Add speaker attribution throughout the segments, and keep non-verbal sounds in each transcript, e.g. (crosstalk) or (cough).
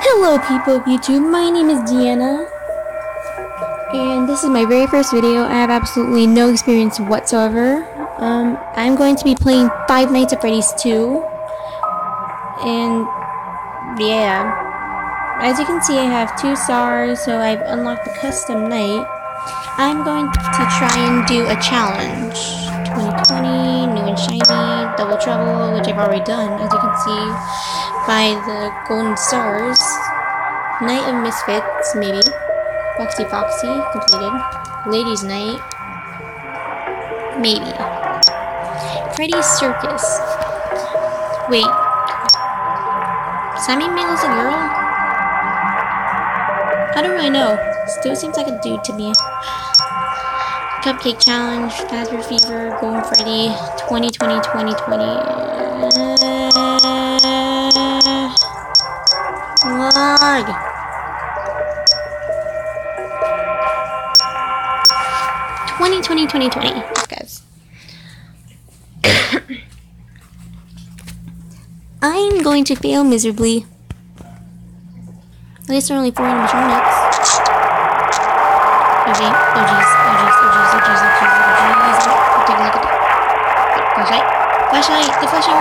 Speaker 1: Hello people of YouTube, my name is Deanna and this is my very first video. I have absolutely no experience whatsoever. Um, I'm going to be playing Five Nights at Freddy's 2 and yeah. As you can see I have two stars so I've unlocked the custom night. I'm going to try and do a challenge. 2020, new and shiny, double trouble, which I've already done as you can see by the golden stars. Night of Misfits, maybe. Foxy Foxy, completed. Ladies' Night, maybe. Freddy's Circus. Wait. Sammy Mabel's a girl? I don't really know. Still seems like a dude to me. Cupcake Challenge, Fazbear Fever, Golden Freddy, 2020, 2020. Uh, lag. 2020, 2020, guys. (coughs) I'm going to fail miserably. At least there are only four animatronics. Oh oh jeez, 发现一个发现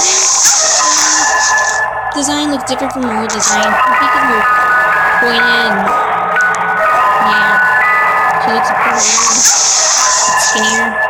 Speaker 1: Uh, design looks different from your design? I think it's more pointed and yeah. She looks little skinnier.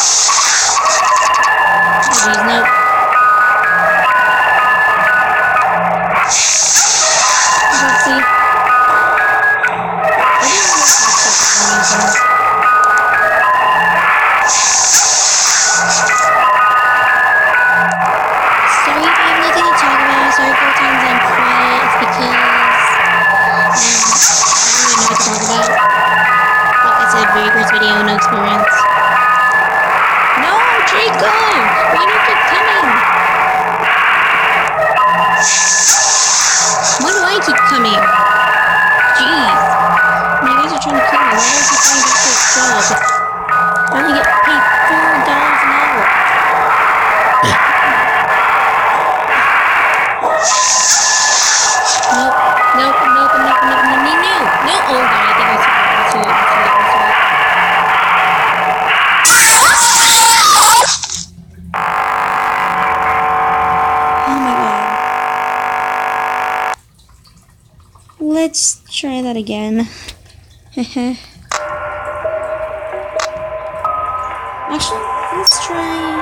Speaker 1: Actually, let's try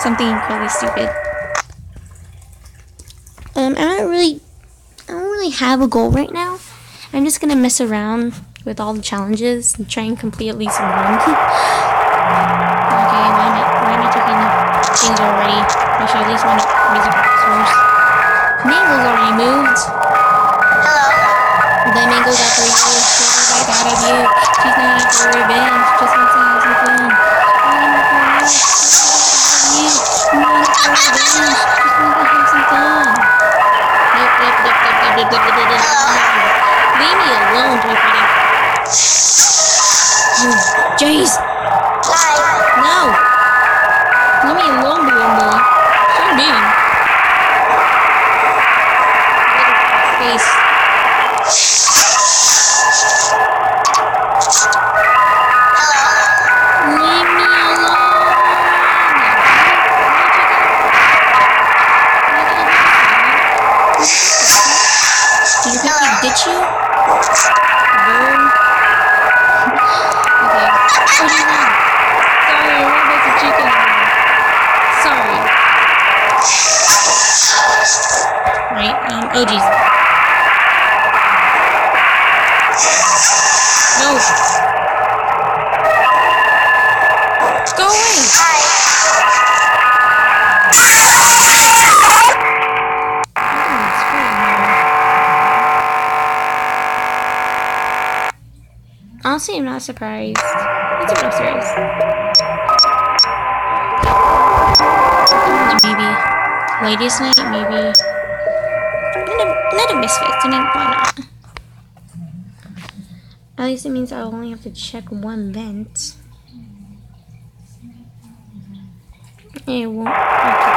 Speaker 1: something incredibly stupid. Um, I don't really, I don't really have a goal right now. I'm just gonna mess around with all the challenges and try and complete at least one. (laughs) okay, why am I, why am I taking things already? I should at least one music first. Mangle's already moved.
Speaker 2: Hello.
Speaker 1: That Mangle's you. houses. Go away. Honestly, I'm not surprised. It's a real series. Maybe ladies' night, maybe. not a misfit. I mean, why not? At least it means I only have to check one vent. It won't have to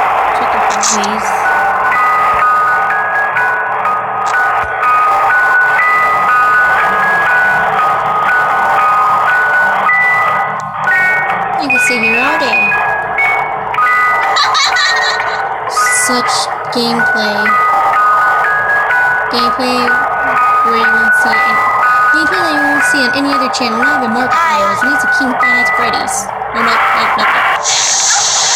Speaker 1: check it always. (laughs) such gameplay. Gameplay where you can see the antenna you won't see on any other channel, even Markiplier, is Lisa King Fanatic Freddy's. Oh, no, no, no.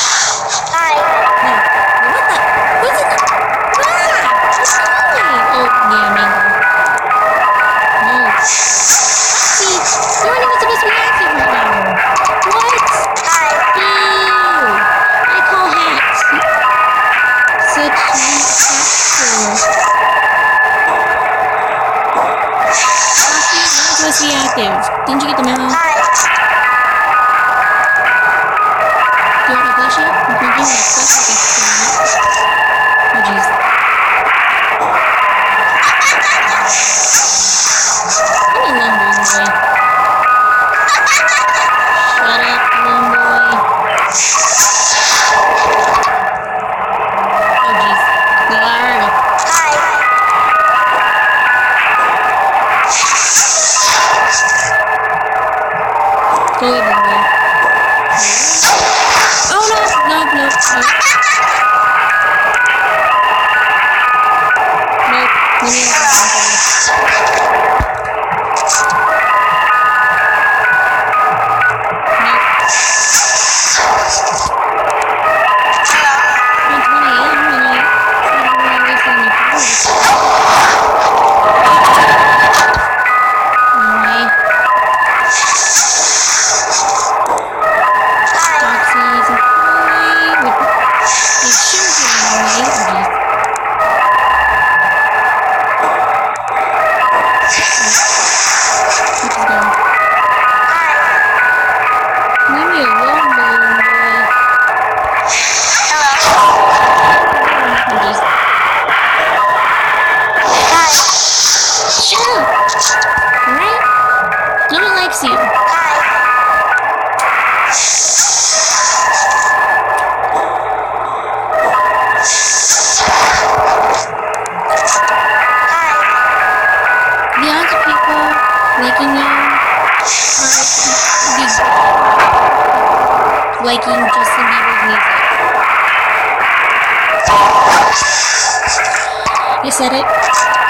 Speaker 1: said it?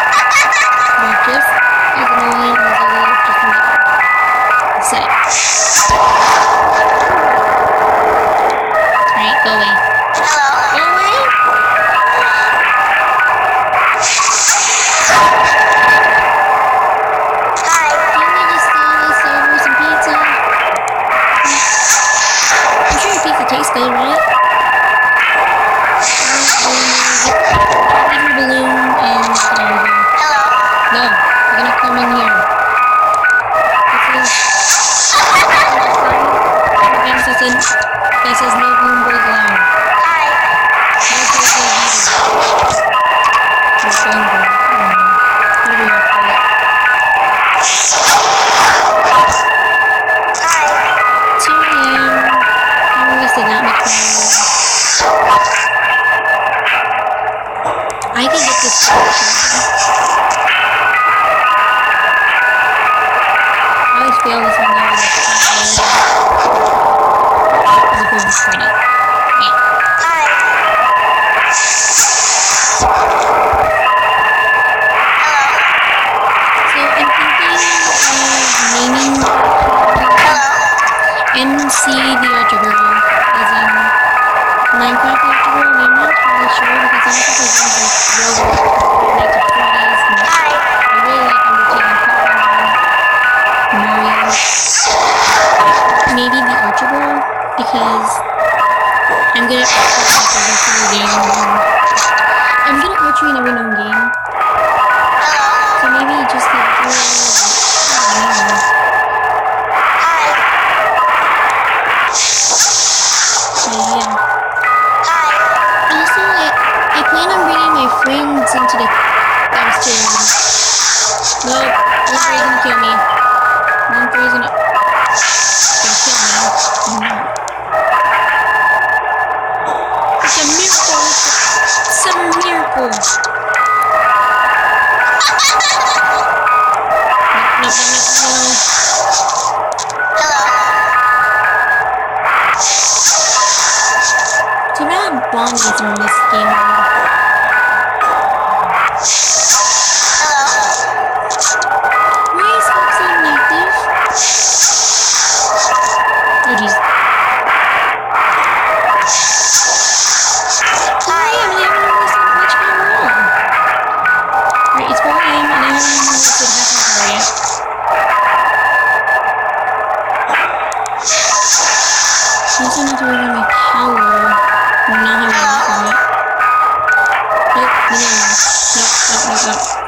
Speaker 1: 没电了，不要不要，不，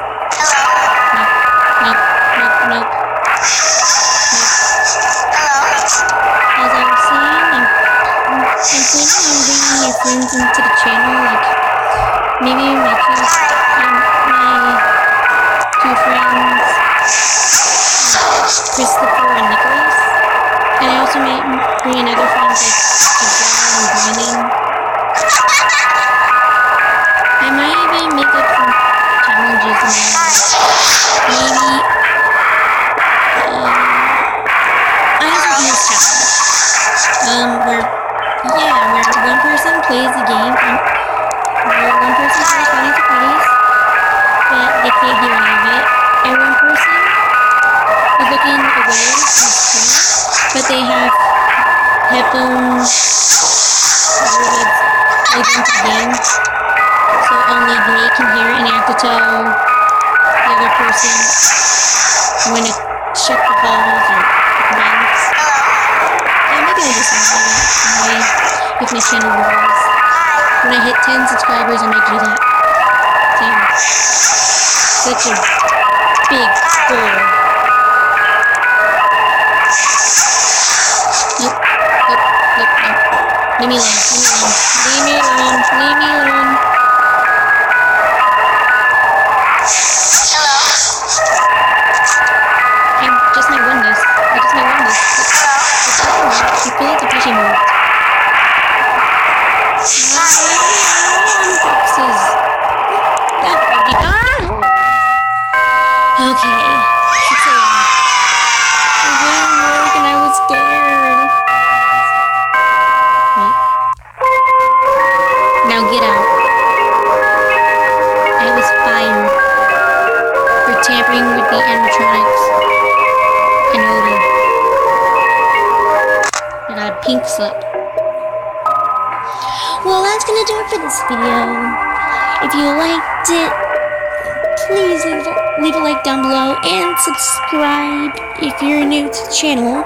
Speaker 1: into games. So only they can hear it, and you have to tell the other person when to check the balls or wins. Yeah, maybe I just want to do that anyway. If my channel grows. When I hit 10 subscribers, I might do that. Damn. Such a big goal. Nope, nope, nope, nope. Let me land, let me land. video. If you liked it, please leave, leave a like down below and subscribe if you're new to the channel.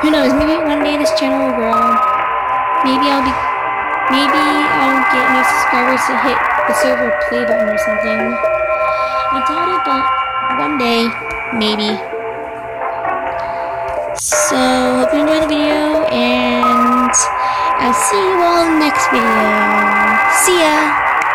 Speaker 1: Who knows, maybe one day this channel will grow. Maybe I'll be maybe I'll get new subscribers to hit the silver play button or something. I doubt it, but one day, maybe. So hope you enjoyed the video and I'll see you all next video. See ya!